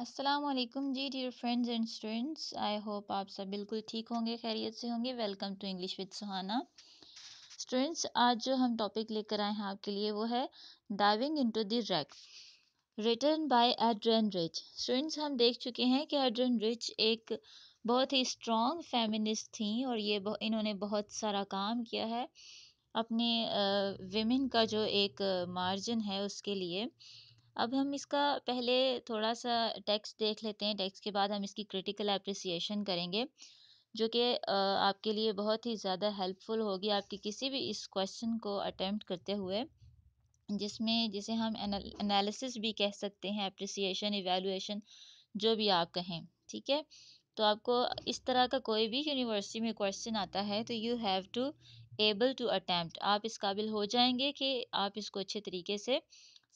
वालेकुम जी dear friends and students I hope आप सब बिल्कुल ठीक होंगे, खैरियत से होंगे। Welcome to English with Suhana students आज जो हम टॉपिक लेकर आए हैं आपके लिए वो है diving into the wreck written by Adrienne Rich students हम देख चुके हैं कि एड्रियन रिच एक बहुत ही स्ट्रॉन्ग फेमिनिस्ट थी और ये इन्होंने बहुत सारा काम किया है अपने विमेन का जो एक मार्जिन है उसके लिए। अब हम इसका पहले थोड़ा सा टेक्स्ट देख लेते हैं। टेक्स्ट के बाद हम इसकी क्रिटिकल अप्रिसिएशन करेंगे, जो कि आपके लिए बहुत ही ज़्यादा हेल्पफुल होगी आपके किसी भी इस क्वेश्चन को अटेम्प्ट करते हुए, जिसमें, जिसे हम एनालिसिस भी कह सकते हैं अप्रिसिएशन इवेलुएशन जो भी आप कहें, ठीक है? तो आपको इस तरह का कोई भी यूनिवर्सिटी में क्वेश्चन आता है तो you have to able to attempt. आप इस काबिल हो जाएँगे कि आप इसको अच्छे तरीके से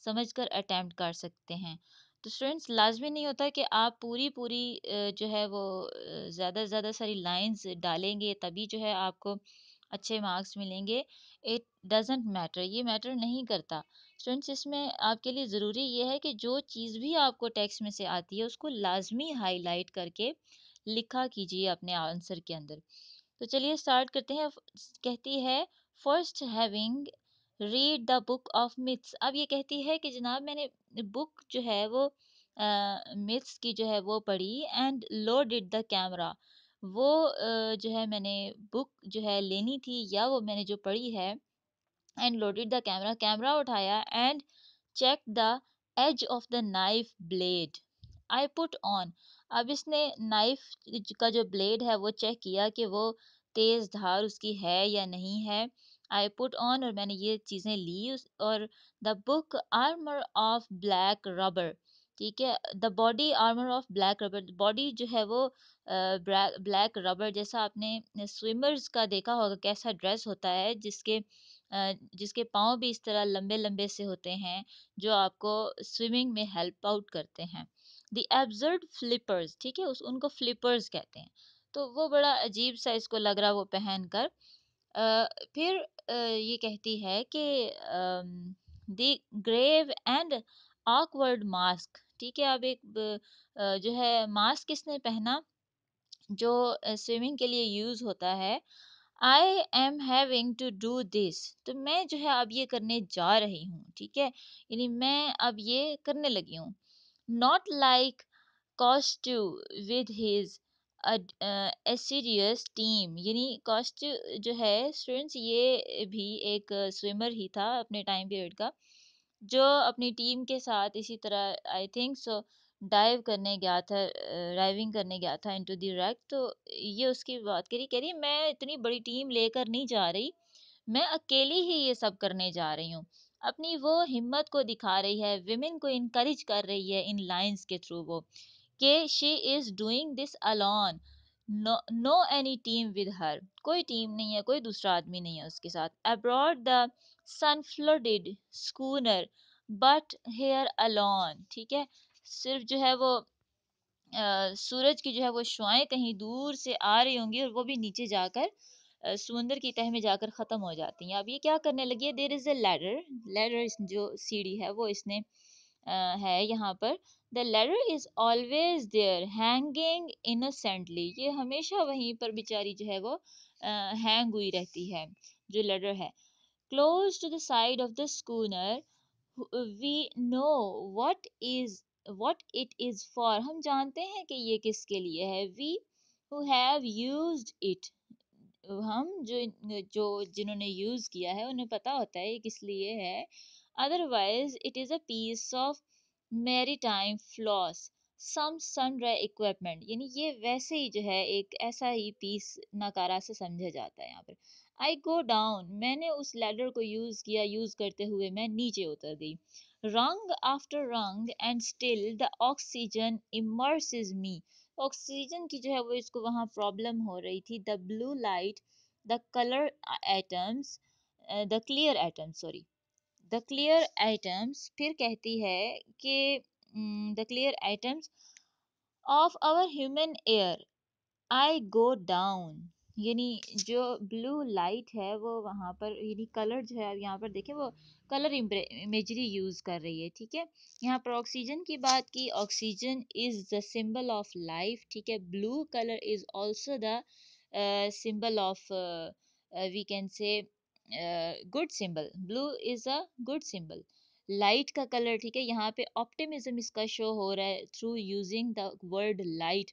समझ कर अटैम्प्ट कर सकते हैं। तो स्टूडेंट्स, लाजमी नहीं होता कि आप पूरी पूरी जो है वो ज़्यादा से ज़्यादा सारी लाइंस डालेंगे तभी जो है आपको अच्छे मार्क्स मिलेंगे। इट डजेंट मैटर, ये मैटर नहीं करता। स्टूडेंट्स, इसमें आपके लिए ज़रूरी ये है कि जो चीज़ भी आपको टेक्स्ट में से आती है, उसको लाजमी हाईलाइट करके लिखा कीजिए अपने आंसर के अंदर। तो चलिए स्टार्ट करते हैं। कहती है, first having read the book of myths अब ये कहती है कि जनाब मैंने बुक जो है वो मिथ्स uh, की जो है वो पढ़ी एंड लोडेड द कैमरा वो uh, जो है मैंने बुक जो है लेनी थी या वो मैंने जो पढ़ी है and loaded the camera camera उठाया and check the edge of the knife blade I put on अब इसने नाइफ का जो ब्लेड है वो चेक किया कि वो तेज़ धार उसकी है या नहीं है। आई पुट ऑन और मैंने ये चीज़ें ली और the body armour of black rubber ठीक है? The body armour of black rubber body जो है वो ब्लैक रबर जैसा आपने स्विमर्स का देखा होगा कैसा ड्रेस होता है, जिसके जिसके पाँव भी इस तरह लंबे लंबे से होते हैं, जो आपको स्विमिंग में हेल्प आउट करते हैं। द एब्जर्ड फ्लिपर्स ठीक है? उस, उनको फ्लिपर्स कहते हैं। तो वो बड़ा अजीब सा इसको लग रहा वो पहन कर फिर ये कहती है कि ग्रेव एंड ऑकवर्ड मास्क ठीक है, अब एक जो है मास्क किसने पहना? जो स्विमिंग के लिए यूज़ होता है। I am having to do this तो मैं जो है अब ये करने जा रही हूँ, ठीक है? यानी मैं अब ये करने लगी हूँ। Not like Cousteau with his assiduous team, यानी कॉस्ट जो है स्टूडेंट्स ये भी एक स्विमर ही था अपने टाइम पीरियड का, जो अपनी टीम के साथ इसी तरह, आई थिंक सो, डाइव करने गया था डाइविंग करने गया था इनटू द रैक तो ये उसकी बात करी, कह रही मैं इतनी बड़ी टीम लेकर नहीं जा रही, मैं अकेली ही ये सब करने जा रही हूँ, अपनी वो हिम्मत को दिखा रही है विमेन को इनक्रेज कर रही है इन लाइंस के थ्रू वो। कि she is doing this alone no any team with her कोई टीम नहीं है कोई दूसरा आदमी नहीं है उसके साथ. Aboard the sun flooded schooner but here alone ठीक है? सिर्फ़ जो है वो आ, सूरज की जो है वो शुआएँ कहीं दूर से आ रही होंगी और वो भी नीचे जाकर समुंदर की तह में जाकर ख़त्म हो जाती हैं। अब ये क्या करने लगी है? There is a ladder ladder जो सीढ़ी है वो इसने है यहाँ पर। The ladder is always there, hanging innocently. ये हमेशा वहीं पर बेचारी जो है वो हैंग हुई रहती है, जो लेटर है। Close to the side of the schooner we know what is, what it is for. हम जानते हैं कि ये किसके लिए है। We who have use it. हम जो जो जिन्होंने यूज़ किया है, उन्हें पता होता है ये किस लिए है। Otherwise, it is a piece of maritime flaws. Some sundry equipment यानी ये वैसे ही जो है एक ऐसा ही पीस नकारा से समझा जाता है यहाँ पर। आई गो डाउन मैंने उस लैडर को यूज़ किया यूज़ करते हुए मैं नीचे उतर गई। Rung after rung and still the oxygen immerses me oxygen की जो है वो इसको वहाँ प्रॉब्लम हो रही थी। The blue light the colour atoms the clear atoms sorry the clear items फिर कहती है कि the clear items of our human air, I go down. यानी जो ब्लू लाइट है, वो वहाँ पर, यानी कलर जो है यहाँ पर देखें, वो कलर इमेजरी यूज़ कर रही है, ठीक है? यहाँ पर ऑक्सीजन की बात की, oxygen is the symbol of life, ठीक है? Blue colour is also the symbol of we can say good symbol blue is a good symbol light का कलर ठीक है? यहाँ पे ऑप्टिमिज्म इसका शो हो रहा है through using the word light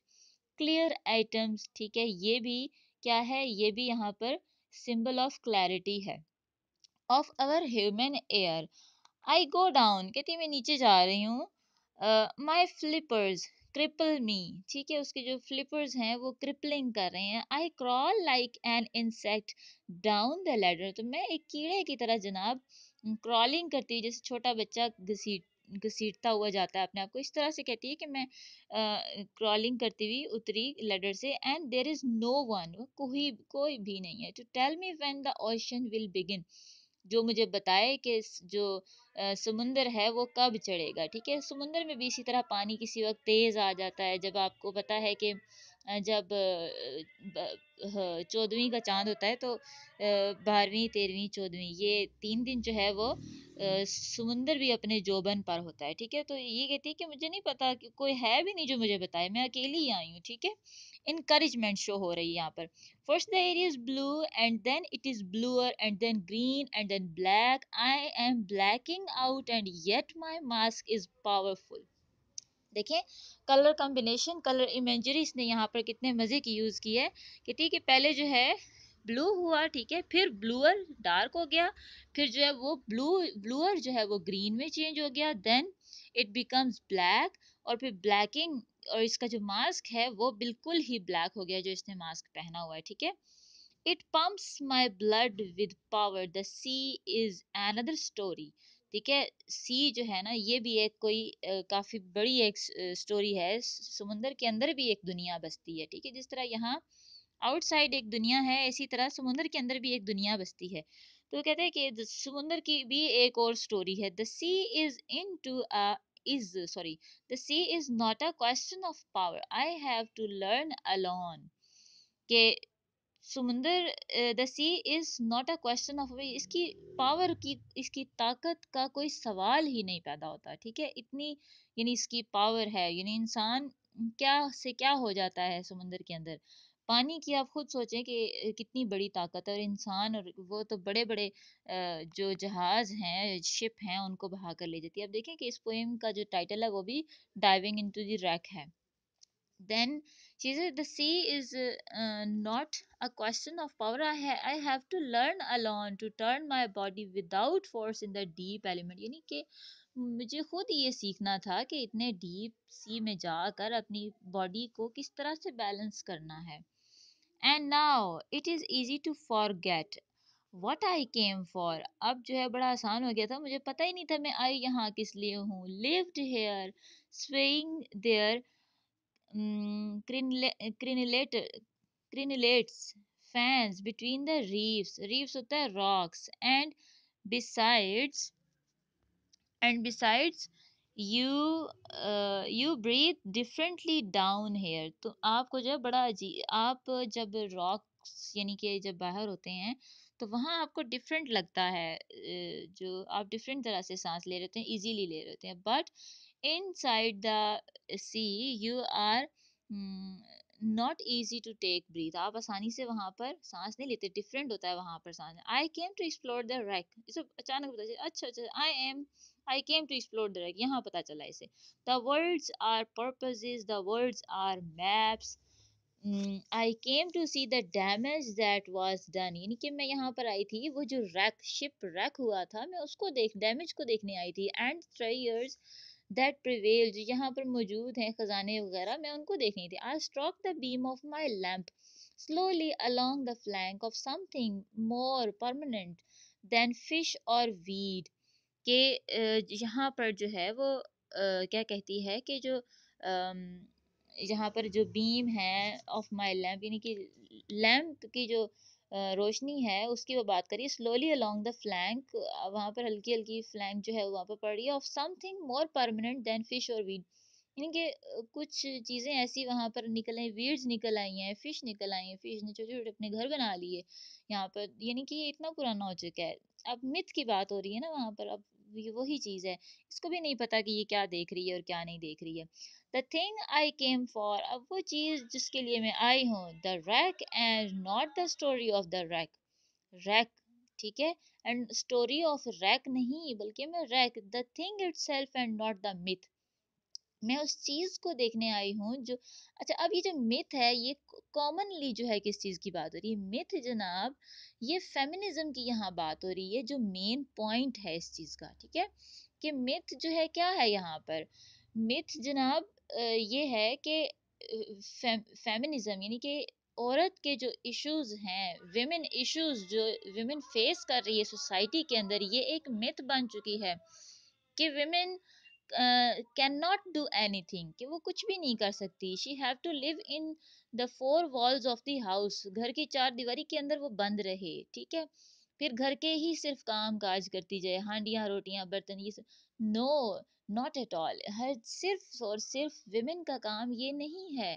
clear items ठीक है? ये भी क्या है? ये भी यहाँ पर सिंबल ऑफ़ क्लैरिटी है. Of our human air I go down कहती मैं नीचे जा रही हूँ। माई फ्लिपर्स क्रिपल मी ठीक है? उसके जो फ्लिपर्स हैं, वो क्रिपलिंग कर रहे हैं। I crawl like an insect down the ladder तो मैं एक कीड़े की तरह जनाब क्रॉलिंग करती है, जैसे छोटा बच्चा घसीट, घसीटता हुआ जाता है अपने आप को। इस तरह से कहती है कि मैं क्रॉलिंग करती हुई उतरी लेडर से and there is no one कोई कोई भी नहीं है। To tell me when the ocean will begin जो मुझे बताए कि जो समुंदर है वो कब चढ़ेगा, ठीक है? समुंदर में भी इसी तरह पानी किसी वक्त तेज़ आ जाता है, जब आपको पता है कि जब चौदहवीं का चाँद होता है तो बारहवीं, तेरहवीं, चौदहवीं, ये तीन दिन जो है वो समुंदर भी अपने जोबन पर होता है, ठीक है? तो ये कहती है कि मुझे नहीं पता कि कोई है भी नहीं जो मुझे बताए, मैं अकेली आई हूँ, ठीक है? इनकरेजमेंट शो हो रही है यहाँ पर। First the area is blue and then it is bluer and then green and then black I am blacking out and yet my mask is powerful देखें कलर कॉम्बिनेशन कलर इमेजरी इसने यहाँ पर कितने मज़े की यूज़ की है। कि ठीक है पहले जो है ब्लू हुआ, ठीक है, फिर ब्लूअर डार्क हो गया, फिर जो है वो ब्लू, ब्लूअर जो है वो ग्रीन में चेंज हो गया, देन इट बिकम्स ब्लैक और फिर ब्लैकिंग और इसका जो मास्क है वो बिल्कुल ही ब्लैक हो गया जो इसने मास्क पहना हुआ है, ठीक है। It pumps my blood with power, the sea is another story, ठीक है, सी जो है ना, ये भी एक कोई काफ़ी बड़ी एक स्टोरी है समुंदर के अंदर भी एक दुनिया बसती है, ठीक है, जिस तरह यहाँ आउटसाइड एक दुनिया है, इसी तरह समुंदर के अंदर भी एक दुनिया बसती है। तो कहते हैं कि समुंदर की भी एक और स्टोरी है the sea is in to is, sorry, the sea is not a question of power, i have to learn alone. के समुंदर the sea is not a question of इसकी पावर की, इसकी ताकत का कोई सवाल ही नहीं पैदा होता, ठीक है? इतनी, यानी इसकी पावर है, यानी इंसान क्या से क्या हो जाता है समुंदर के अंदर? पानी की आप खुद सोचें कि कितनी बड़ी ताकत है और इंसान और वो तो बड़े बड़े जो जहाज़ हैं शिप हैं उनको बहा कर ले जाती है। अब देखें कि इस पोएम का जो टाइटल है वो भी डाइविंग इनटू द रैक है। Then is uh, not a question of power I, ha I have to learn alone to turn my body without force in the deep element यानी कि मुझे खुद ये सीखना था कि इतने डीप सी में जाकर अपनी बॉडी को किस तरह से बैलेंस करना है। And now it is easy to forget what I came for अब जो है, बड़ा आसान हो गया था। मुझे पता ही नहीं था, मैं आई यहाँ किस लिए हूँ। Lived here swaying their crenellated fans between the reefs reefs होता है rocks and besides and besides you you breathe differently down here तो आपको जो है बड़ा अजीब आप जब रॉक्स यानी कि जब बाहर होते हैं तो वहाँ आपको डिफरेंट लगता है जो आप डिफरेंट तरह से सांस ले रहे हैं इजीली ले रहे हैं। But inside the sea you are not easy to take breath आप आसानी से वहाँ पर सांस नहीं लेते डिफरेंट होता है वहाँ पर सांस। I came to explore the wreck इसे अचानक चला अच्छा अच्छा I am I came to explore the wreck यहाँ पता चला इसे। The words are purposes the words are maps I came to see the damage that was done यानी कि मैं यहाँ पर आई थी, वो जो रैक शिप रैक हुआ था, मैं उसको देख डैमेज को देखने आई थी एंड ट्रेयर्स दैट प्रिवेल जो यहाँ पर मौजूद हैं, ख़जाने वगैरह, मैं उनको देखनी थी। I stroke the beam of my lamp slowly along the flank of something more permanent than fish और वीड के यहाँ पर जो है वो क्या कहती है कि जो यहाँ पर जो बीम है ऑफ़ माई लैम्प यानी कि लैम्प की जो रोशनी है, उसकी वो बात करिए स्लोली अलोंग द फ्लैंक वहाँ पर हल्की हल्की फ्लैंक जो है वहाँ पर पड़ रही है of something more permanent than fish और वीड यानी कि कुछ चीज़ें ऐसी वहाँ पर निकल आई वीड्स निकल आई हैं फ़िश निकल आई हैं फ़िश ने छोटे छोटे अपने घर बना लिए यहाँ पर। यानी कि ये इतना पुराना हो चुका है। अब मिथ की बात हो रही है ना वहाँ पर, अब ये वही चीज़ है। इसको भी नहीं पता कि ये क्या देख रही है और क्या नहीं देख रही है। The thing I came for अब वो चीज़ जिसके लिए मैं आई हूँ the wreck and not the story of the wreck wreck ठीक है? एंड स्टोरी ऑफ़ रैक नहीं, बल्कि मैं wreck the thing itself and not the myth मैं उस चीज़ को देखने आई हूँ जो अच्छा अब ये जो मिथ है, ये कॉमनली जो है किस चीज़ की बात हो रही है? मिथ जनाब, ये फेमिनिज्म की यहाँ बात हो रही है जो मेन पॉइंट है इस चीज़ का, ठीक है? कि मिथ जो है क्या है यहाँ पर? मिथ जनाब ये है कि फेमिनिज्म यानी कि औरत के जो इश्यूज़ हैं विमेन इश्यूज़ जो विमेन फेस कर रही है सोसाइटी के अंदर, ये एक मिथ बन चुकी है कि women can not do anything कि वो कुछ भी नहीं कर सकती। She have to live in the four walls of the house घर की चार दीवारी के अंदर वो बंद रहे, ठीक है? फिर घर के ही सिर्फ़ काम काज करती जाए, हांडियाँ, रोटियाँ, बर्तन, ये सब। नो नॉट एट ऑल हर सिर्फ़ और सिर्फ़ विमेन का काम ये नहीं है।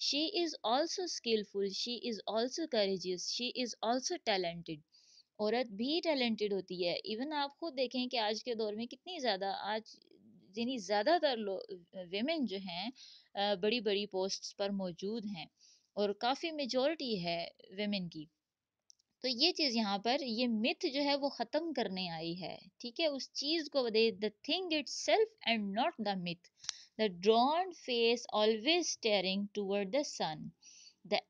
She is also skilful she is also courageous she is also talented औरत भी टैलेंटेड होती है। इवन आप खुद देखें कि आज के दौर में कितनी ज़्यादा आज यानी ज़्यादातर वेमेन जो हैं बड़ी बड़ी पोस्ट पर मौजूद हैं और काफ़ी मेजोरिटी है वेमेन की। तो ये चीज़ यहाँ पर ये मिथ जो है वो ख़त्म करने आई है ठीक है? उस चीज़ को the the thing itself and not the myth the drawn face always staring toward the sun the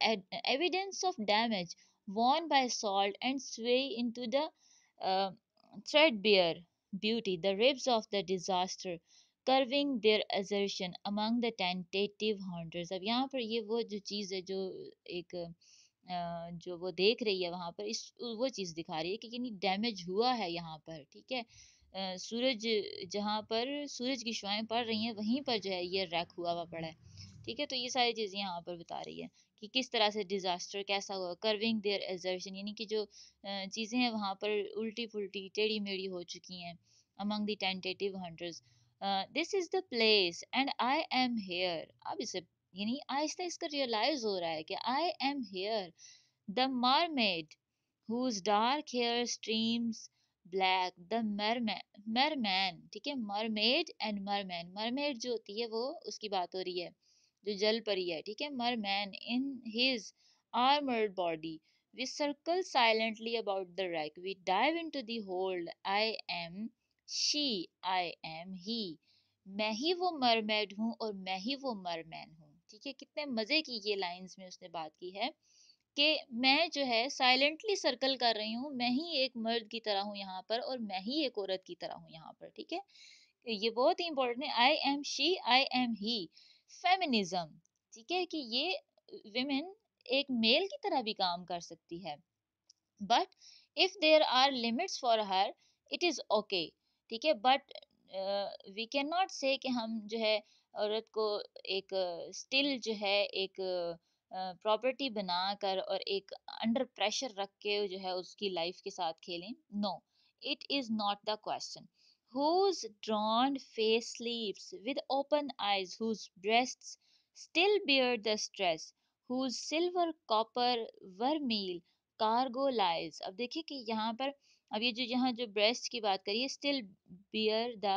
evidence of damage worn by salt and sway into the uh, threadbare beauty, the ribs of the disaster, curving their assertion among the tentative hunters. अब यहाँ पर ये वो जो चीज़ है जो एक जो वो देख रही है वहाँ पर इस वो चीज़ दिखा रही है कि यानी डैमेज हुआ है यहाँ पर ठीक है? सूरज जहाँ पर सूरज की शुआएँ पड़ रही हैं वहीं पर जो है ये रैक हुआ हुआ पड़ा है ठीक है? तो ये सारी चीज़ें यहाँ पर बता रही है। कि किस तरह से डिज़ास्टर कैसा हुआ, कर्विंग देयर एजर्शन यानी कि जो चीज़ें हैं वहाँ पर उल्टी फुल्टी टेढ़ी मेढ़ी हो चुकी हैं among the tentative hundreds this is the place and I am here अब इसे, यानी आहिस्ता इसका रियलाइज़ हो रहा है कि I am here the mermaid whose dark hair streams black the merman merman, ठीक है? मरमेड एंड मरमैन मरमेड जो होती है वो, उसकी बात हो रही है। जो जल परी है, ठीक है? Merman in his armored body. We circle silently about the wreck. We dive into the hold. I am, she, i am, he. मैं ही वो मरमेड हूँ और मैं ही वो मरमैन हूँ, ठीक है? कितने मज़े की ये लाइंस में उसने बात की है कि मैं जो है साइलेंटली सर्कल कर रही हूँ, मैं ही एक मर्द की तरह हूँ यहाँ पर और मैं ही एक औरत की तरह हूँ यहाँ पर, ठीक है? ये बहुत ही इंपॉर्टेंट है। I am she I am he feminism ठीक है कि ये विमेन एक मेल की तरह भी काम कर सकती है। But if there are limits for her it is okay ठीक है? बट वी कैन नॉट से कि हम जो है औरत को एक स्टिल जो है एक प्रॉपर्टी uh, बनाकर और एक अंडर प्रेशर रख के जो है उसकी लाइफ के साथ खेलें। No it is not the question whose drawn face sleeps with open eyes, whose breasts still bear the stress, whose silver copper vermeil cargo lies. अब देखिए कि यहाँ पर अब ये जो यहाँ जो ब्रेस्ट की बात करिए स्टिल बियर द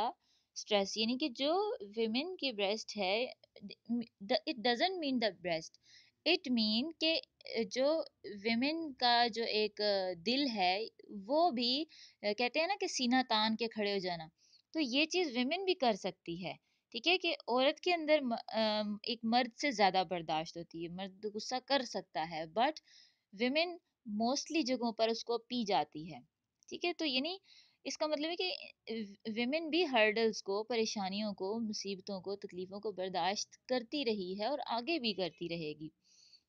स्ट्रेस यानी कि जो विमेन की ब्रेस्ट है it doesn't mean the breast it mean के जो विमेन का जो एक दिल है, वो भी कहते हैं ना कि सीना तान के खड़े हो जाना। तो ये चीज़ विमेन भी कर सकती है, ठीक है कि औरत के अंदर एक मर्द से ज़्यादा बर्दाश्त होती है, मर्द गुस्सा कर सकता है बट विमेन मोस्टली जगहों पर उसको पी जाती है, ठीक है? तो यानी इसका मतलब है कि विमेन भी हर्डल्स को, परेशानियों को, मुसीबतों को, तकलीफ़ों को बर्दाश्त करती रही है और आगे भी करती रहेगी।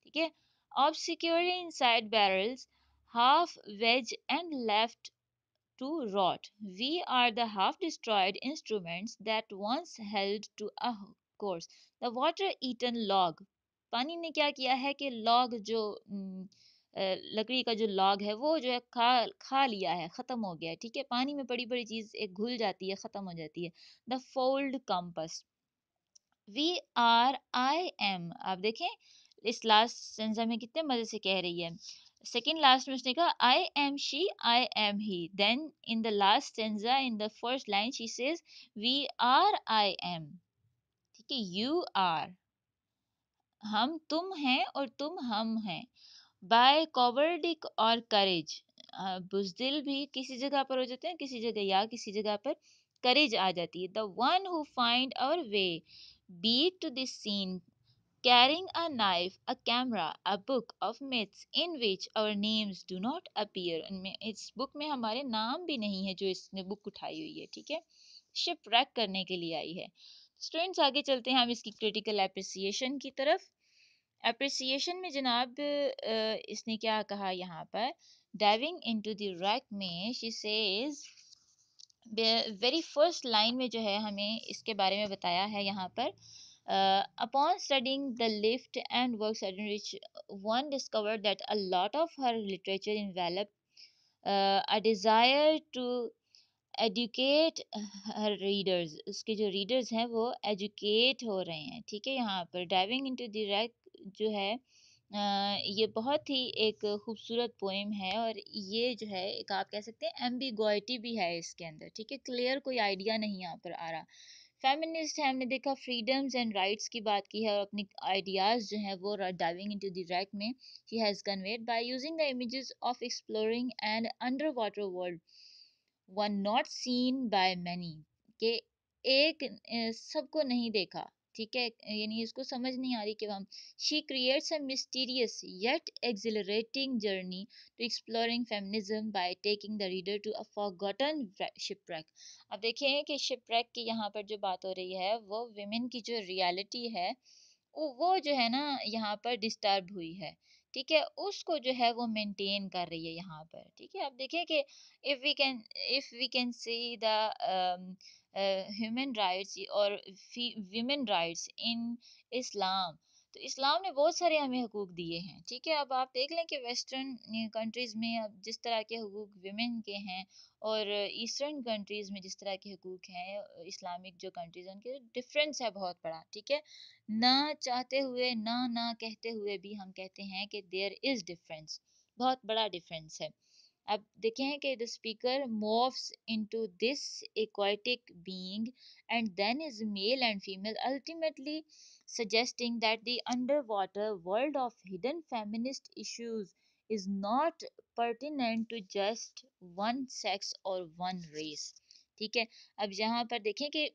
ठीक है? Of securing inside barrels half veg and left to rot we are the half destroyed instruments that once held to a course the water eaten log पानी ने क्या किया है कि लॉग जो लकड़ी का जो लॉग है, वो जो है खा खा लिया है, ख़त्म हो गया है, ठीक है? पानी में बड़ी बड़ी चीज़ एक घुल जाती है, ख़त्म हो जाती है। The fold compass we are I am आप देखें इस लास्ट सेंसा में कितने मज़े से कह रही है। सेकेंड लास्ट में उसने कहा I am she I am he then in the last stanza in the first line she says we are I am ठीक है यू आर हम तुम हैं और तुम हम हैं. बाय कॉवर्डिक और करेज. बुजदिल भी किसी जगह पर हो जाते हैं, किसी जगह या किसी जगह पर करेज आ जाती है। The one who find our way beat to this scene carrying a knife, a camera, a book of myths in which our names do not appear. इस बुक में हमारे नाम भी नहीं है जो इसने बुक उठाई हुई है ठीक है? शिप रैक करने के लिए आई है। स्टूडेंट्स आगे चलते हैं हम इसकी क्रिटिकल अप्रिसिएशन की तरफ़। अप्रिसिएशन में जनाब इसने क्या कहा यहाँ पर? डाइविंग इनटू द रैक में she says very first line में जो है हमें इसके बारे में बताया है यहाँ पर Uh, upon studying the lift and works at which one discovered that a lot of her literature enveloped uh, a desire to educate her readers उसके जो रीडर्स हैं वो एजुकेट हो रहे हैं। ठीक है यहाँ पर डाइविंग इनटू द जो है ये बहुत ही एक खूबसूरत पोइम है और ये जो है एक आप कह सकते हैं एम्बिगोइटी भी है इसके अंदर। ठीक है क्लियर कोई आइडिया नहीं यहाँ पर आ रहा। फेमिनिस्ट है हमने देखा फ्रीडम्स एंड राइट्स की बात की है और अपनी आइडियाज़ जो है वो डाइविंग इनटू द रैक में ही has conveyed by using the images of exploring and under water world one not seen by many के एक सबको नहीं देखा। ठीक है? यानी इसको समझ नहीं आ रही कि हम she creates a mysterious yet exhilarating journey to exploring feminism by taking the reader to a forgotten shipwreck अब देखें कि शिपरेक की यहाँ पर जो बात हो रही है, वो विमेन की जो रियलिटी है वो जो है ना, यहाँ पर डिस्टर्ब हुई है। ठीक है? उसको जो है वो मेंटेन कर रही है यहाँ पर। ठीक है? अब देखें कि if we can if we can see the human rights और वीमेन राइट्स इन इस्लाम तो इस्लाम ने बहुत सारे हमें हकूक़ दिए हैं, ठीक है? अब आप देख लें कि वेस्टर्न कंट्रीज़ में अब जिस तरह के हकूक़ वीमेन के हैं और ईस्टर्न कंट्रीज़ में जिस तरह के हकूक़ हैं इस्लामिक जो कंट्रीज़ हैं, उनके डिफरेंस है बहुत बड़ा, ठीक है? ना चाहते हुए, ना ना कहते हुए भी हम कहते हैं कि देयर इज़ डिफरेंस बहुत बड़ा डिफरेंस है। अब देखें कि the speaker moves into this aquatic being and then is male and female ultimately suggesting that the under water world of hidden feminist issues is not pertinent to just one sex और one race ठीक है? अब यहाँ पर देखें कि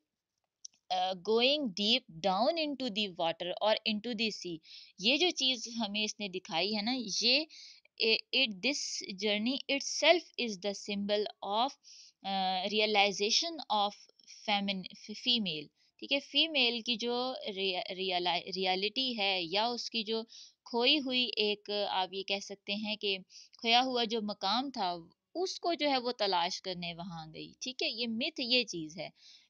going deep down in to water और in to the सी ये जो चीज़ हमें इसने दिखाई है ना, ये it this journey itself is the symbol of uh, realization of femin female. ठीक है फीमेल की जो रियलिटी है या उसकी जो खोई हुई एक आप ये कह सकते हैं कि खोया हुआ जो मकाम था उसको जो है वो तलाश करने वहाँ गई। ठीक है ये मिथ ये चीज़ है।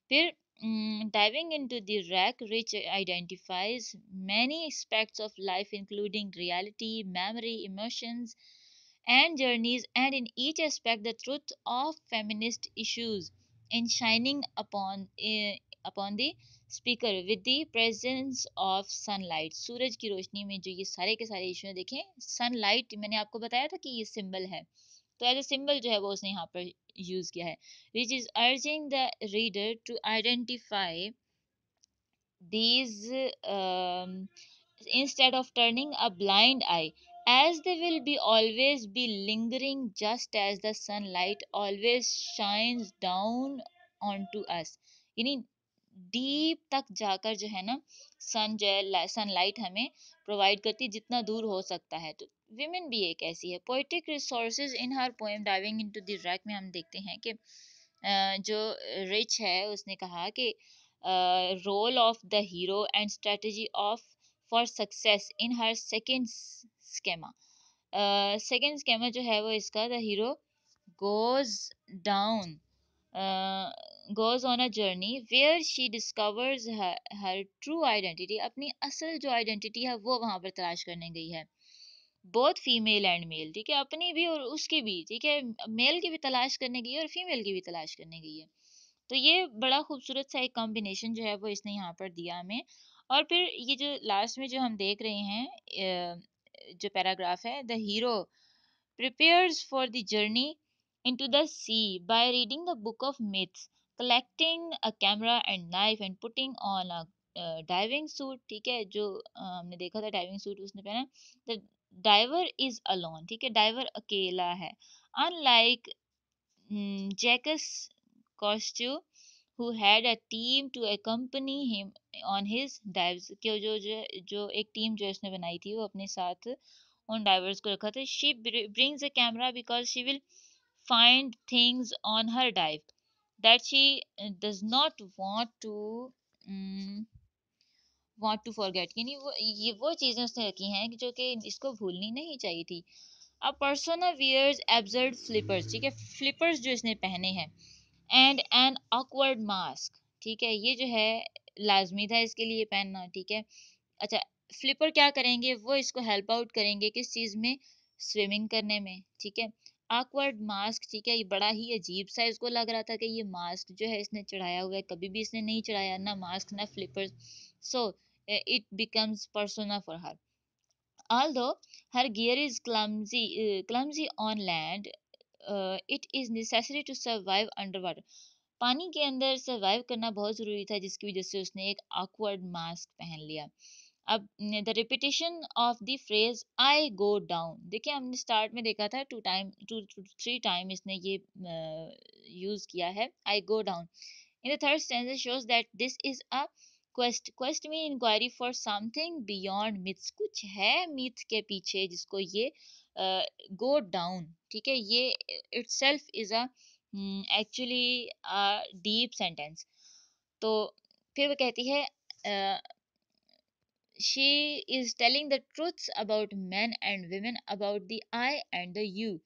फिर Mm, diving into the wreck, which identifies many aspects of life, including reality, memory, emotions, and journeys, and in each aspect, the truth of feminist issues, in shining upon uh, upon the speaker with the presence of sunlight सूरज की रोशनी में जो ये सारे के सारे issue देखें sunlight मैंने आपको बताया था कि ये सिंबल है तो एज ए सिंबल जो है वो उसने यहाँ पर यूज़ किया है which is urging the reader to identify these um, instead of turning a blind eye as they will be always be lingering just as the sunlight always shines down onto us यानी deep तक जाकर जो है ना, सन जो है sunlight हमें provide करती जितना दूर हो सकता है। तो विमेन भी एक ऐसी है। Poetic resources in her poem diving into the wreck में हम देखते हैं कि जो रिच है, उसने कहा कि role of the hero and strategy of for success in her second schema second schema जो है, वो इसका the hero goes down goes on a journey where she discovers her, her true identity अपनी असल जो आइडेंटिटी है वो वहाँ पर तलाश करने गई है। बोथ फीमेल एंड मेल ठीक है? अपनी भी और उसकी भी ठीक है? मेल की भी तलाश करने गई है और फीमेल की भी तलाश करने गई है। तो ये बड़ा खूबसूरत सा एक कॉम्बिनेशन जो है वो इसने यहाँ पर दिया हमें। और फिर ये जो लास्ट में जो हम देख रहे हैं जो पैराग्राफ है the hero prepares for the journey into the sea by reading the book of myths. Collecting a camera and knife and putting on a diving suit ठीक है, जो हमने देखा था डाइविंग सूट उसने पहना द डाइवर इज़ अलोन ठीक है डाइवर अकेला है। Unlike Jacques Cousteau who had a team to accompany him on his divers के जो जो एक टीम जो उसने बनाई थी, वो अपने साथ उन डाइवर्स को रखा था। She brings a camera because she will find things on her dive that she does not want to um, want to forget. यानी वो ये वो चीज़ें उसने रखी हैं जो कि इसको भूलनी नहीं चाहिए थी। अब पर्सोना वियर्स एब्जर्ड फ्लिपर्स ठीक है? फ्लिपर्स जो इसने पहने हैं। एंड एन ऑकवर्ड मास्क ठीक है? ये जो है लाजमी था इसके लिए पहनना ठीक है? अच्छा फ्लिपर क्या करेंगे? वो इसको हेल्प आउट करेंगे किस चीज़ में? स्विमिंग करने में ठीक है? आकवर्ड मास्क ठीक है ये बड़ा ही अजीब सा इसको लग रहा था कि ये मास्क जो है इसने चढ़ाया हुआ है कभी भी इसने नहीं चढ़ाया ना मास्क ना flipper so it becomes persona for her although her gear is clumsy uh, clumsy on land uh, it is necessary to survive underwater. पानी के अंदर सर्वाइव करना बहुत ज़रूरी था जिसकी वजह से उसने एक awkward मास्क पहन लिया। अब the repetition of the phrase I go down देखिए हमने स्टार्ट में देखा था two time to three time इसने ये यूज़ uh, किया है I go down in the third stanza shows that this is a quest quest में inquiry for something beyond myths कुछ है मिथ के पीछे जिसको ये गो uh, डाउन ठीक है? ये itself is a actually deep sentence तो फिर वो कहती है she is telling the truths about man and women about the I and the you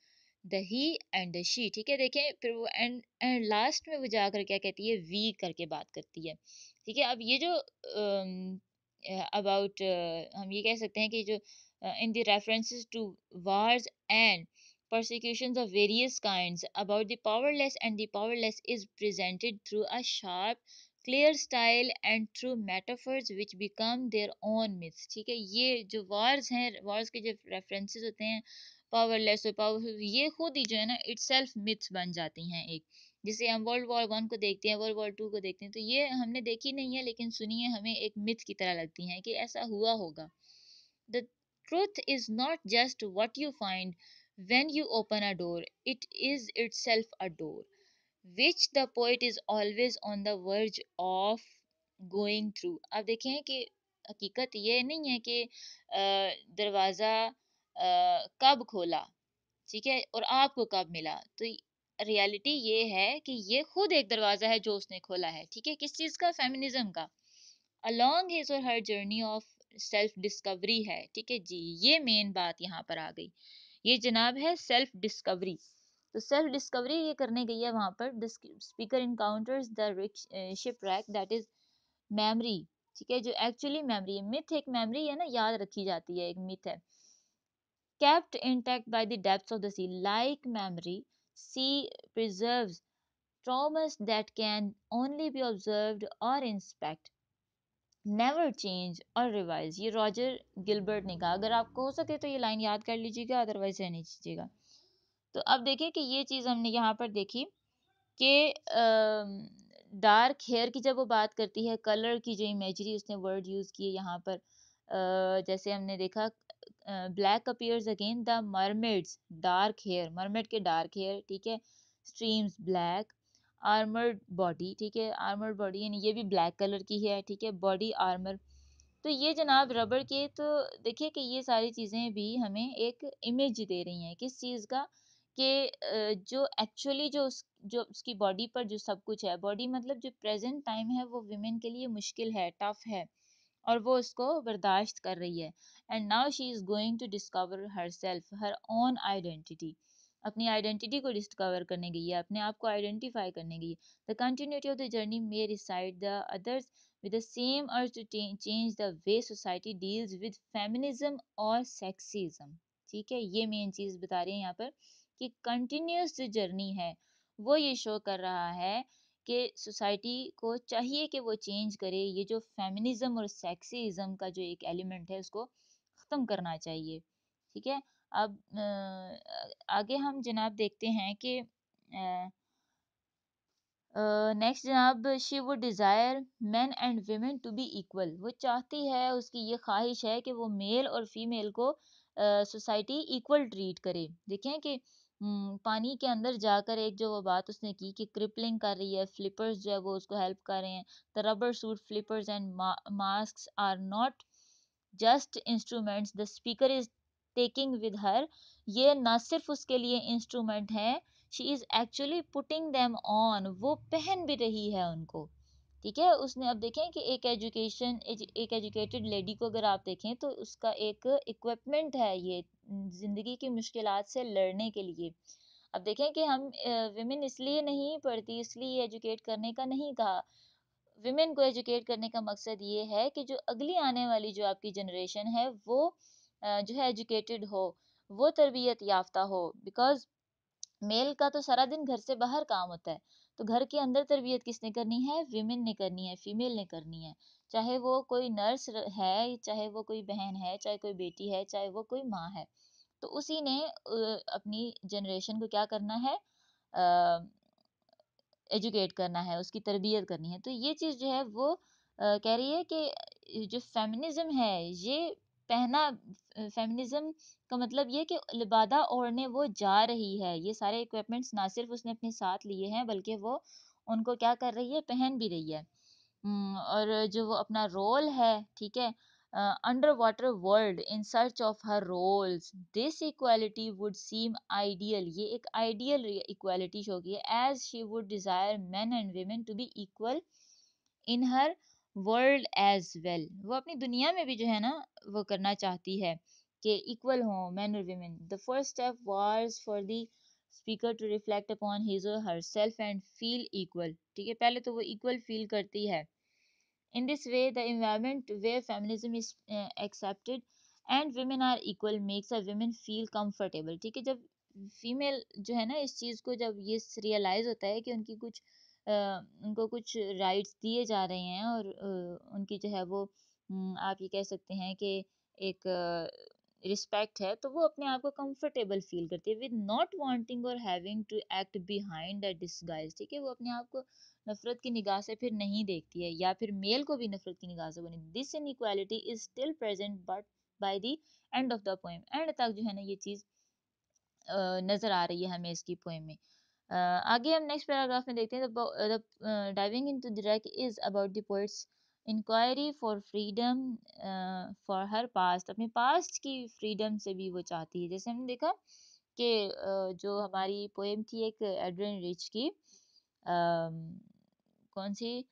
the he and the she ठीक है? देखें, फिर वो एंड एंड लास्ट में वो जाकर क्या कहती है? वी करके बात करती है। ठीक है? अब ये जो अबाउट हम ये कह सकते हैं कि जो in the references to wars and persecutions of various kinds, about the powerless and the powerless is presented through a sharp clear style and through metaphors which become their own myths, ठीक है? ये जो wars हैं, wars के जो references होते हैं powerless और पावरफुल ये खुद ही जो है ना इट सेल्फ मिथ्स बन जाती हैं एक। जैसे हम वर्ल्ड वॉर वन को देखते हैं वर्ल्ड वॉर टू को देखते हैं तो ये हमने देखी नहीं है, लेकिन सुनिए, हमें एक मिथ की तरह लगती हैं कि ऐसा हुआ होगा। The truth is not just what you find you open a door it is itself a door which the poet is always on the verge of going through अब देखें कि हकीकत ये नहीं है कि दरवाज़ा कब खोला, ठीक है, और आपको कब मिला। तो रियलिटी ये है कि ये खुद एक दरवाज़ा है जो उसने खोला है, ठीक है, किस चीज़ का? फेमिनिज्म का। अलॉन्ग हिज और her journey of self discovery है, ठीक है, जी, ये मेन बात यहाँ पर आ गई। ये जनाब है सेल्फ डिस्कवरी तो सेल्फ डिस्कवरी ये करने गई है वहाँ पर speaker encounters the rich shipwreck that is memory, ठीक है? जो एक्चुअली मेमरी है, मिथ एक मेमरी है ना, याद रखी जाती है, एक मिथ है। Kept intact by the depths of the sea, like memory, sea preserves traumas that can only be observed or inspected never change और रिवाइज ये रॉजर गिलबर्ट ने कहा। अगर आपको हो सके तो ये लाइन याद कर लीजिएगा अदरवाइज़ रहने दीजिएगा। तो अब देखिए कि ये चीज़ हमने यहाँ पर देखी कि डार्क हेयर की जब वो बात करती है कलर की जो इमेजरी उसने वर्ड यूज़ किए यहाँ पर आ, जैसे हमने देखा black appears again the mermaid's dark hair mermaid के डार्क हेयर ठीक है स्ट्रीम्स ब्लैक आर्मर्ड बॉडी ठीक है आर्मर्ड बॉडी यानी ये भी ब्लैक कलर की है ठीक है बॉडी आर्मर तो ये जनाब रबड़ के तो देखिए कि ये सारी चीज़ें भी हमें एक इमेज दे रही हैं किस चीज़ का? कि जो एक्चुअली जो उस, जो उसकी बॉडी पर जो सब कुछ है, बॉडी मतलब जो प्रेजेंट टाइम है वो वीमेन के लिए मुश्किल है, टफ है, और वो उसको बर्दाश्त कर रही है, and now she is going to discover herself her own identity. अपनी आइडेंटिटी को डिस्कवर करने गई है, अपने आप को आइडेंटिफाई करने गई है। The continuity of the journey may reside the others with the same urge to change the way society deals with feminism और sexism ठीक है, ये मेन चीज़ बता रही है यहाँ पर। कि कंटिन्यूस जो जर्नी है, वो ये शो कर रहा है कि सोसाइटी को चाहिए कि वो चेंज करे। ये जो फेमिनिज्म और सेक्सिज्म का जो एक एलिमेंट है, उसको ख़त्म करना चाहिए। ठीक है? अब आगे हम जनाब देखते हैं कि नेक्स्ट जनाब शी वो desire man and women to be equal वो चाहती है, उसकी ये ख्वाहिश है कि वो मेल और फीमेल को सोसाइटी इक्वल ट्रीट करे। देखें कि पानी के अंदर जाकर एक जो वो बात उसने की कि क्रिपलिंग कर रही है फ्लिपर्स जो है वो उसको हेल्प कर रहे हैं। The rubber suit flippers and mask are not just instruments the speaker is taking with her ये ना सिर्फ़ उसके लिए इंस्ट्रूमेंट हैं she is actually putting them on वो पहन भी रही है उनको। ठीक है? उसने अब देखें कि एक एजुकेशन एक एजुकेटेड लेडी को अगर आप देखें तो उसका एक इक्विपमेंट है ये। ज़िंदगी की मुश्किल से लड़ने के लिए। अब देखें कि हम विमेन इसलिए नहीं पढ़ती, इसलिए एजुकेट करने का नहीं कहा। विमेन को एजुकेट करने का मकसद ये है कि जो अगली आने वाली जो आपकी जनरेशन है, वो जो है एजुकेटेड हो, वो तरबियत याफ्ता हो। बिकॉज़ मेल का तो सारा दिन घर से बाहर काम होता है। तो घर के अंदर तरबियत किसने करनी है? विमेन ने करनी है फीमेल ने करनी है। चाहे वो कोई नर्स है, चाहे वो कोई बहन है, चाहे कोई बेटी है, चाहे वो कोई माँ है तो उसी ने अपनी जनरेशन को क्या करना है? एजुकेट करना है, उसकी तरबियत करनी है। तो ये चीज़ जो है वो कह रही है कि जो फेमिनिज्म है, ये पहना फेमिनिज्म का मतलब ये कि लिबादा ओढ़ने वो जा रही है। ये सारे इक्विपमेंट्स ना सिर्फ़ उसने अपने साथ लिए हैं, बल्कि वो उनको क्या कर रही है? पहन भी रही है। और जो वो अपना रोल है, ठीक है underwater world in search of her roles this equality would seem ideal ये एक आइडियल इक्वालिटी शो की है as she would desire man and women to be equal in her world as well वो अपनी दुनिया में भी जो है ना, वो करना चाहती है कि इक्वल हो मैन और women the first step was for the speaker to reflect upon his और herself and feel equal ठीक है पहले तो वो इक्वल फील करती है। In this way the environment way feminism is accepted and women are equal makes a women feel comfortable ठीक है जब फीमेल जो है ना इस चीज़ को जब ये रियलाइज़ होता है कि उनकी कुछ आ, उनको कुछ राइट्स दिए जा रहे हैं और आ, उनकी जो है वो आप ये कह सकते हैं कि एक रिस्पेक्ट है तो वो अपने आप को कंफर्टेबल फील करती है विद नॉट वांटिंग और having to act behind that disguise ठीक है? वो अपने आप को नफरत की निगाह से फिर नहीं देखती है, या फिर मेल को भी नफरत की निगाह से बनी this inequality is still present but by the end of the poem end तक जो है ना ये चीज़ नज़र आ रही है हमें इसकी पोएम में। आगे हम नेक्स्ट पैराग्राफ में देखते हैं diving into the wreck is about the poet's inquiry for freedom for her past अपने पास्ट की फ्रीडम से भी वो चाहती है। जैसे हमने देखा कि uh, जो हमारी पोएम थी एक एड्रिन रिच की uh, कौन सी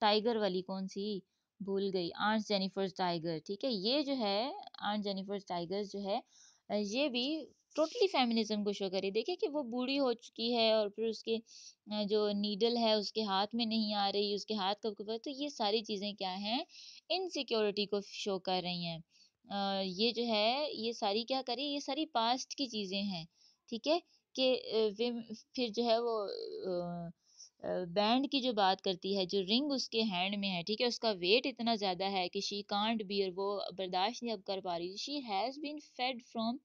टाइगर वाली कौन सी भूल गई आंट जेनिफर्स टाइगर ठीक है? ये जो है आंट जेनिफर्स टाइगर जो है ये भी टोटली फेमिनिज्म को शो करी। देखिए कि वो बूढ़ी हो चुकी है और फिर उसके जो नीडल है उसके हाथ में नहीं आ रही, उसके हाथ कब तो ये सारी चीज़ें क्या हैं? इनसिक्योरिटी को शो कर रही हैं। ये जो है, ये सारी क्या करी ये सारी पास्ट की चीज़ें हैं, ठीक है? कि फिर जो है वो बैंड की जो बात करती है, जो रिंग उसके हैंड में है, ठीक है? उसका वेट इतना ज़्यादा है कि शी कांट बियर वो बर्दाश्त नहीं अब कर पा रही। She has been fed from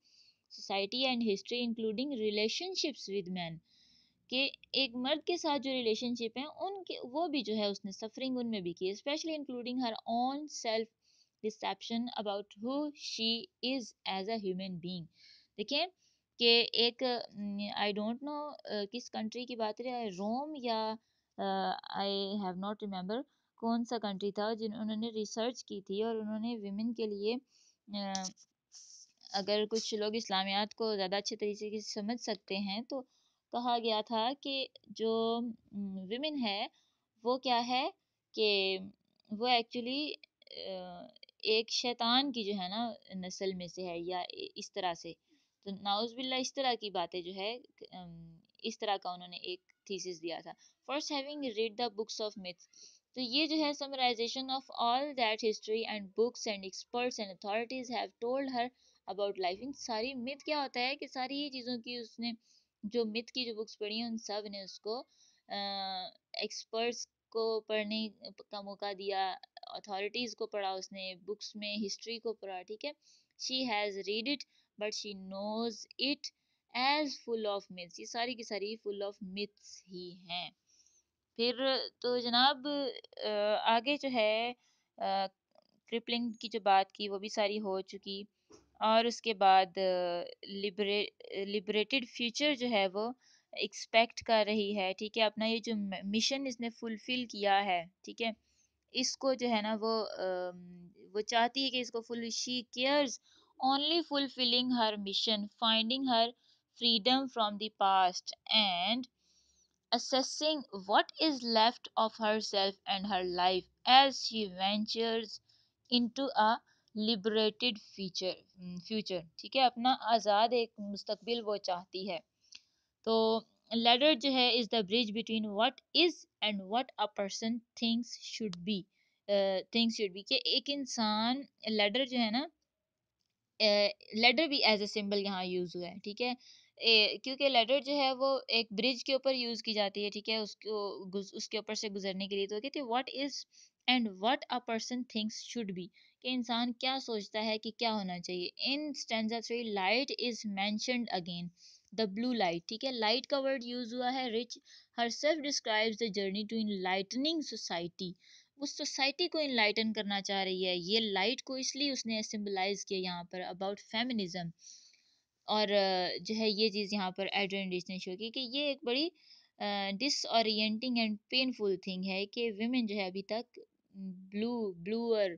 society and history including relationships with man कि एक मर्द के साथ जो रिलेशनशिप है, उनके, वो भी जो है उसने सफरिंग उनमें भी की specially including her own self deception about who she is as a human being देखिए कि एक आई डोंट नो किस कंट्री की बात है रोम या आई हैव नॉट रिमेंबर कौन सा कंट्री था जिन, उन्होंने रिसर्च की थी और उन्होंने विमेन के लिए अगर कुछ लोग इस्लामियात को ज़्यादा अच्छे तरीके से समझ सकते हैं तो कहा गया था कि जो विमेन है, वो क्या है कि वो एक्चुअली एक शैतान की जो है ना, नस्ल में से है या इस तरह से। तो नाउज़बिल्ला इस तरह की बातें जो है इस तरह का उन्होंने एक थीसिस दिया था। First having read the books of myth तो ये जो है summarization of all that history and books and experts and authorities have told her about life in सारी मिथ क्या होता है कि सारी ये चीज़ों की उसने, जो मिथ की जो बुक्स पढ़ी हैं, उन सबने उसको एक्सपर्ट्स को पढ़ने का मौका दिया अथॉरिटीज़ को पढ़ा उसने बुक्स में हिस्ट्री को पढ़ा, ठीक है? She has read it but she knows it as full of myths ये सारी की सारी फुल ऑफ़ मिथ्स ही हैं। फिर तो जनाब आगे जो है क्रिपलिंग की जो बात की, वो भी सारी हो चुकी। और उसके बाद लिबरे लिबरेटेड फ्यूचर जो है वो एक्सपेक्ट कर रही है, ठीक है? अपना ये जो मिशन इसने फुलफिल किया है, ठीक है? इसको जो है ना वो वो चाहती है कि इसको full she cares only fulfilling her mission finding her freedom from the past and assessing what is left of herself and her life as she ventures into a liberated future future, ठीक है? अपना आज़ाद एक मुस्तकबिल वो चाहती है। तो ladder जो है is the bridge between what is and what a person thinks should be things should be कि एक इंसान लेडर जो है ना लेडर भी एज ए सिंबल यहाँ यूज़ हुआ है, ठीक है? क्योंकि लेडर जो है वो एक ब्रिज के ऊपर यूज़ की जाती है, ठीक है? उसको उसके ऊपर से गुजरने के लिए तो कहते हैं what is and what a person thinks should be कि इंसान क्या सोचता है कि क्या होना चाहिए। In stanza three, light is mentioned again the blue light, ठीक है? लाइट का वर्ड यूज़ हुआ है Rich herself describes the journey to enlightening society. उस सोसाइटी को इनलाइटन करना चाह रही है। ये लाइट को इसलिए उसने सिम्बलाइज किया यहाँ पर अबाउट फेमिनिज्म। और जो है ये चीज़ यहाँ पर एड्रियन डिस ने शो की कि ये एक बड़ी डिसओरिएंटिंग एंड पेनफुल थिंग है कि विमेन जो है अभी तक ब्लू ब्लूअर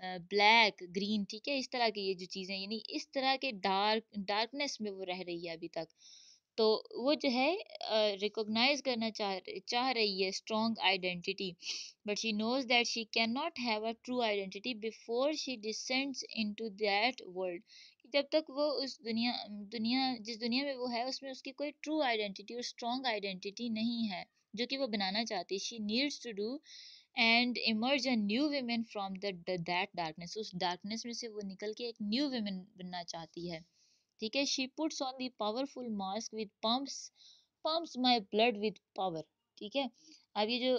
ब्लैक, ग्रीन, ठीक है? इस तरह की ये जो चीज़ें यानी इस तरह के डार्क, डार्कनेस में वो रह रही है अभी तक। तो वो जो है रिकॉग्नाइज करना चाह चाह रही है strong identity but she knows that she can not have a true identity before she descends into that world जब तक वो उस दुनिया दुनिया, जिस दुनिया में वो है, उसमें उसकी कोई ट्रू आइडेंटिटी और स्ट्रॉन्ग आइडेंटिटी नहीं है, जो कि वो बनाना चाहती है she needs to do and emerge a new women from the that darkness उस डार्कनेस में से वो निकल के एक न्यू वीमेन बनना चाहती है। ठीक है? She puts on the powerful mask with pumps pumps my blood with power ठीक है? अब ये जो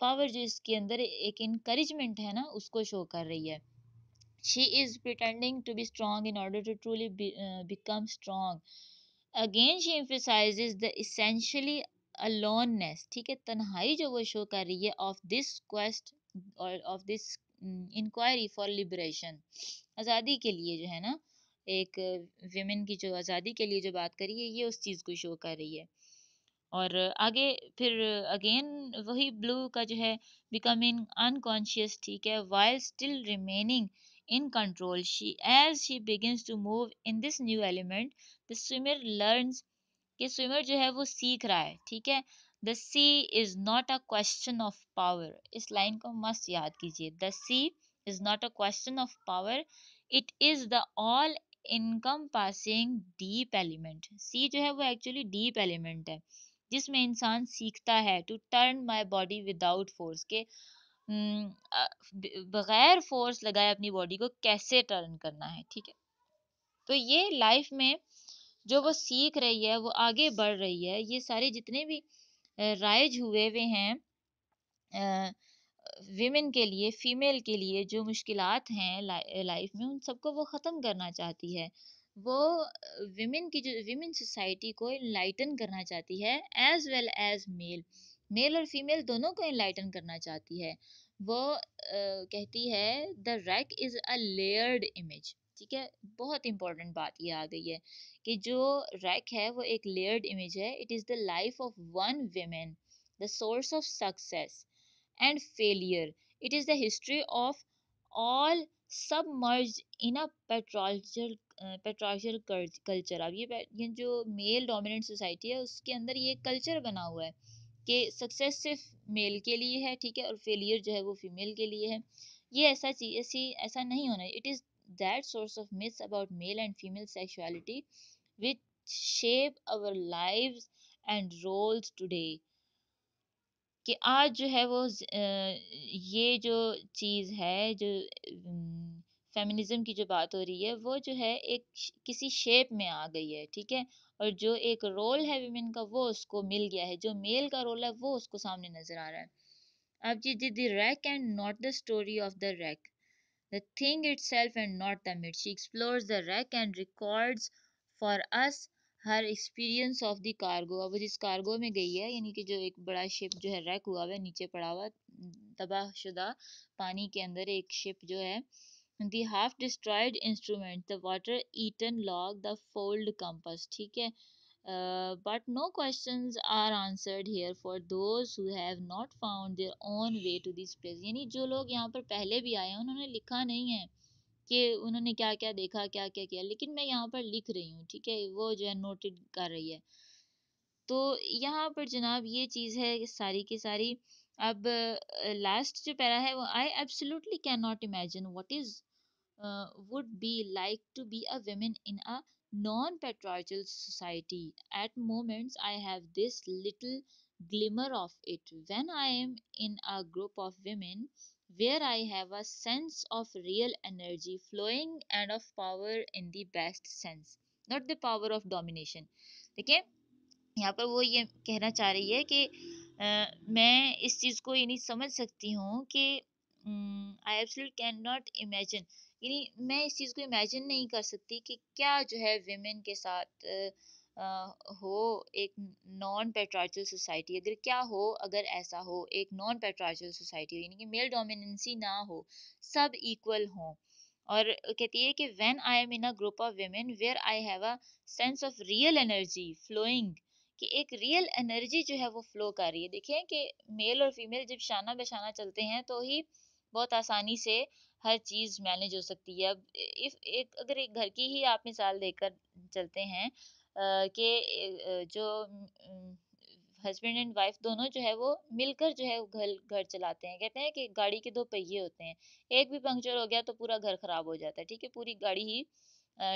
पावर जो इसके अंदर एक इनक्रेजमेंट है ना उसको शो कर रही है। She is pretending to be strong in order to truly be, uh, become strong. Again she emphasizes the essentially aloneness ठीक है तन्हाई जो वो शो कर रही है ऑफ़ दिस क्वेस्ट और of this inquiry for liberation आज़ादी के लिए जो है ना एक विमेन की जो आज़ादी के लिए जो बात करी है ये उस चीज़ को शो कर रही है और आगे फिर अगेन वही ब्लू का जो है बिकमिंग अनकॉन्शियस ठीक है while still remaining in control. She as she begins to move in this new element, the swimmer learns कि स्विमर जो है वो सीख रहा है, ठीक है? The sea is not a question of power इस लाइन को मस्त याद कीजिए। The sea is not a question of power it is the all encompassing deep element sea जो है वो एक्चुअली डीप एलिमेंट है, जिसमें इंसान सीखता है to turn my body without force के बगैर फोर्स लगाए अपनी बॉडी को कैसे टर्न करना है, ठीक है? तो ये लाइफ में जो वो सीख रही है वो आगे बढ़ रही है ये सारे जितने भी राइज हुए हुए हैं विमेन के लिए फीमेल के लिए जो मुश्किलात हैं ला, लाइफ में उन सबको वो ख़त्म करना चाहती है। वो विमेन की जो विमेन सोसाइटी को इनलाइटन करना चाहती है as well as male male और फीमेल दोनों को इनलाइटन करना चाहती है। वो आ, कहती है the wreck is a layered image ठीक है? बहुत इंपॉर्टेंट बात ये आ गई है कि जो रैक है, वो एक लेयर्ड इमेज है। It is the life of one women the source of success and failure it is the history of all submerge in a patriarchal culture अब ये ये जो मेल डोमिनेंट सोसाइटी है, उसके अंदर ये कल्चर बना हुआ है कि सक्सेस सिर्फ़ मेल के लिए है, ठीक है? और फेलियर जो है, वो फीमेल के लिए है। ये ऐसा चीज़ ऐसी, ऐसा नहीं होना it is that source of myths about male and female sexuality which shape our lives and roles today कि आज जो है वो ये जो चीज़ है, जो फेमिनिज्म की जो बात हो रही है, वो जो है एक किसी शेप में आ गई है, ठीक है? और जो एक रोल है विमेन का, वो उसको मिल गया है। जो मेल का रोल है, वो उसको सामने नज़र आ रहा है। अब जी the wreck and not the story of the wreck the thing itself and not the myth. She explores the wreck and records for us her experience of the cargo अब जिस कार्गो में गई है यानी कि जो एक बड़ा शिप जो है रैक हुआ हुआ है नीचे पड़ा हुआ तबाहशुदा पानी के अंदर एक शिप जो है the half destroyed instrument the water eaten log the fold compass ठीक है uh, but no questions are answered here for those who have not found their own way to this place. यानी जो लोग यहाँ पर पहले भी आए हैं उन्होंने लिखा नहीं है कि उन्होंने क्या क्या देखा क्या क्या किया लेकिन मैं यहाँ पर लिख रही हूँ ठीक है? वो जो है नोटेड कर रही है। तो यहाँ पर जनाब ये चीज़ है सारी की सारी। अब लास्ट जो पैरा है वो I absolutely can not imagine what is would be like to be a women in a non-patriarchal society at moments i have this little glimmer of it when i am in a group of women where i have a sense of real energy flowing and of power in the best sense not the power of domination देखिए यहाँ पर वो ये कहना चाह रही है कि आ, मैं इस चीज़ को यानी समझ सकती हूँ कि I absolute can not imagine यानी मैं इस चीज़ को इमेजिन नहीं कर सकती कि क्या जो है वेमेन के साथ आ, हो एक नॉन पेट्राचल सोसाइटी अगर क्या हो अगर ऐसा हो एक नॉन पेट्राचल सोसाइटी यानी कि मेल डोमिनेंसी ना हो सब इक्वल हों। और कहती है कि when I am in a group of women where I have a sense of real energy flowing कि एक रियल एनर्जी जो है वो फ्लो कर रही है। देखिए कि मेल और फीमेल जब शाना बशाना चलते हैं तो ही बहुत आसानी से हर चीज़ मैनेज हो सकती है। अब इफ़, एक, अगर एक घर की ही आप मिसाल देकर चलते हैं कि जो हस्बैंड एंड वाइफ दोनों जो है वो मिलकर जो है घर घर चलाते हैं। कहते हैं कि गाड़ी के दो पहिए होते हैं, एक भी पंक्चर हो गया तो पूरा घर खराब हो जाता है, ठीक है? पूरी गाड़ी ही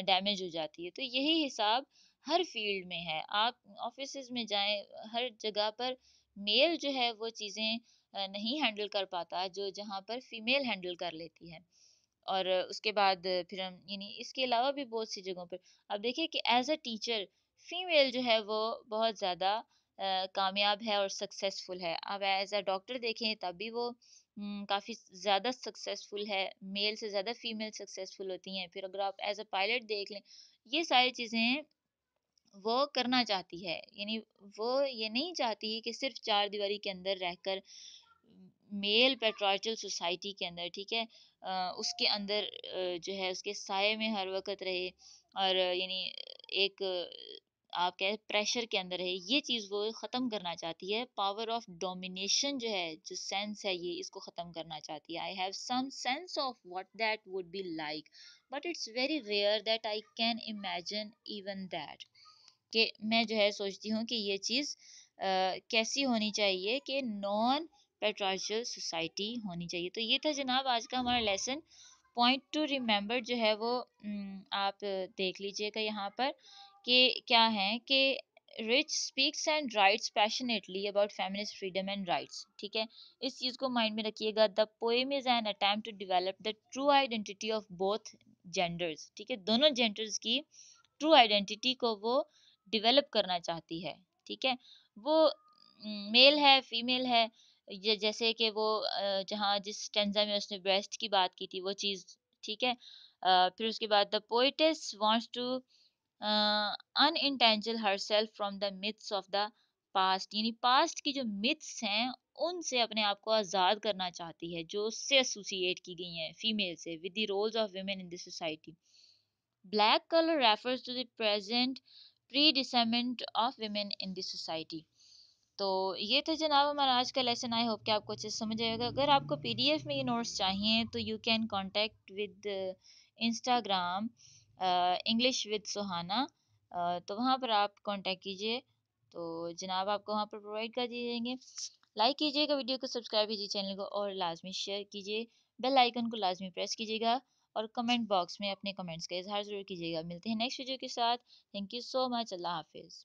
डैमेज हो जाती है। तो यही हिसाब हर फ़ील्ड में है। आप ऑफ़िस में जाएँ, हर जगह पर मेल जो है वो चीज़ें नहीं हैंडल कर पाता जो जहाँ पर फीमेल हैंडल कर लेती है। और उसके बाद फिर हम, यानी इसके अलावा भी बहुत सी जगहों पर, अब देखिए कि एज अ टीचर फीमेल जो है वो बहुत ज़्यादा कामयाब है और सक्सेसफुल है। अब एज अ डॉक्टर देखें तब भी वो काफ़ी ज़्यादा सक्सेसफुल है मेल से ज़्यादा फीमेल सक्सेसफुल होती हैं। फिर अगर आप एज अ पायलट देख लें, ये सारी चीज़ें वो करना चाहती है। यानी वो ये नहीं चाहती कि सिर्फ़ चार दीवारी के अंदर रहकर मेल पेट्रोचल सोसाइटी के अंदर, ठीक है? उसके अंदर जो है, उसके साय में हर वक्त रहे और यानी एक, आप कह, प्रेशर के अंदर है ये चीज़ वो ख़त्म करना चाहती है। पावर ऑफ़ डोमिनेशन जो है, जो सेंस है, ये इसको ख़त्म करना चाहती है। I have some sense of what that would be like but it's very rare that I can imagine even that कि मैं जो है, सोचती हूँ कि ये चीज़ कैसी होनी चाहिए कि नॉन पेट्रार्शल सोसाइटी होनी चाहिए। तो ये था जनाब आज का हमारा लेसन पॉइंट टू रिमेंबर जो है वो आप देख लीजिएगा यहाँ पर कि क्या है कि Rich speaks and writes passionately about feminist freedom and rights ठीक है? इस चीज़ को माइंड में रखिएगा। The poem is an attempt to develop the true identity of both genders ठीक है? दोनों जेंडर्स की ट्रू आइडेंटिटी को वो डिवेलप करना चाहती है, ठीक है? वो मेल है फीमेल है जैसे कि वो जहाँ जिस टेंजा में उसने ब्रेस्ट की बात की थी, वो चीज़, ठीक है? फिर उसके बाद the poetess wants to untangle herself from the myths of the past, यानी पास्ट की जो मिथ्स हैं, उनसे अपने आप को आज़ाद करना चाहती है, जो उससे एसोसिएट की गई हैं, फीमेल से, with the roles of women in this society. Black colour refers to the present predicament of women in this society. तो ये था जनाब हमारा आज का लेसन आई होप कि आपको अच्छे समझ आएगा। अगर आपको पीडीएफ में ये नोट्स चाहिए तो you can contact with Instagram English with Suhana तो वहाँ पर आप कांटेक्ट कीजिए। तो जनाब आपको वहाँ पर प्रोवाइड कर दिए जाएँगे। लाइक कीजिएगा वीडियो को सब्सक्राइब कीजिए चैनल को और लाजमी शेयर कीजिए। बेल आइकन को लाजमी प्रेस कीजिएगा और कमेंट बॉक्स में अपने कमेंट्स का इजहार ज़रूर कीजिएगा। मिलते हैं नेक्स्ट वीडियो के साथ। थैंक यू सो मच अल्लाह हाफिज़।